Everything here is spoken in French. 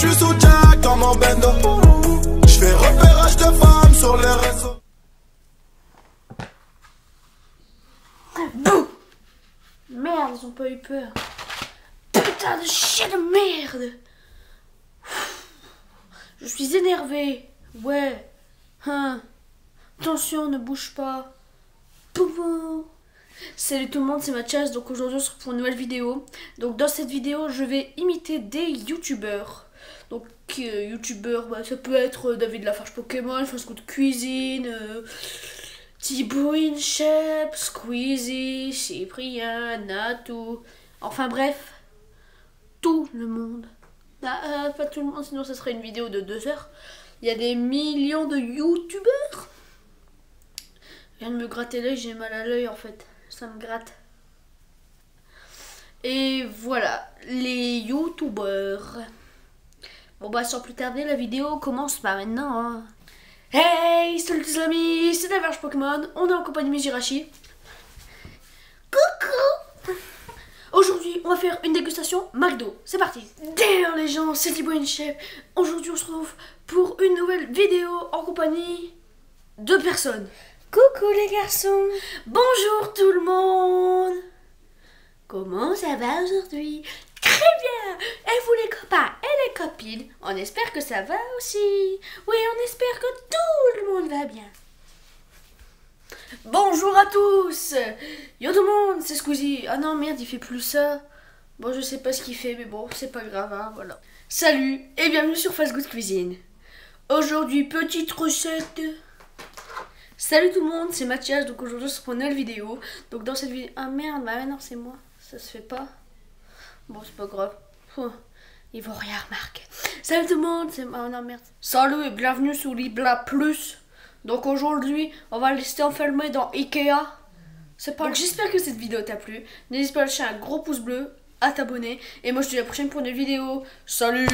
je suis sous Jack dans mon bendo. Je fais repérage de femmes sur les réseaux. Bouh Merde, ils ont pas eu peur. Putain de chien de merde Je suis énervé. Ouais. Hein. Attention, ne bouge pas. Poupou. Salut tout le monde, c'est Mathias. Donc aujourd'hui, on se retrouve pour une nouvelle vidéo. Donc dans cette vidéo, je vais imiter des youtubeurs. Donc youtubeurs, bah, ça peut être euh, David Lafarge Pokémon, Fast de Cuisine, euh, Thibaut Squeezie, Cyprien, Nato. Enfin bref, tout le monde. Ah, pas tout le monde, sinon ça serait une vidéo de deux heures. Il y a des millions de youtubeurs. Je viens de me gratter l'œil, j'ai mal à l'œil en fait. Ça me gratte. Et voilà, les youtubeurs. Bon bah sans plus tarder, la vidéo commence pas maintenant. Hein. Hey, salut les amis, c'est Daverge Pokémon, on est en compagnie de Mijirachi. Coucou Aujourd'hui, on va faire une dégustation McDo. C'est parti D'ailleurs les gens, c'est Thibaut Chef. Aujourd'hui, on se retrouve pour une nouvelle vidéo en compagnie de personnes. Coucou les garçons Bonjour tout le monde Comment ça va aujourd'hui Très bien Et vous les copains On espère que ça va aussi. Oui, on espère que tout le monde va bien. Bonjour à tous. Yo tout le monde, c'est Squeezie. Ah non merde, il fait plus ça. Bon, je sais pas ce qu'il fait, mais bon, c'est pas grave, hein, voilà. Salut et bienvenue sur Fast Good Cuisine. Aujourd'hui, petite recette. Salut tout le monde, c'est Mathias, donc aujourd'hui je se une nouvelle vidéo. Donc dans cette vidéo... Ah merde, bah non c'est moi, ça se fait pas. Bon c'est pas grave. Ils vont rien remarquer. Salut tout le monde, c'est... Ah non merde. Salut et bienvenue sur Libla Plus. Donc aujourd'hui, on va rester enfermé dans Ikea. C'est pas... Donc j'espère que cette vidéo t'a plu. N'hésite pas à lâcher un gros pouce bleu, à t'abonner. Et moi je te dis à la prochaine pour une vidéo. Salut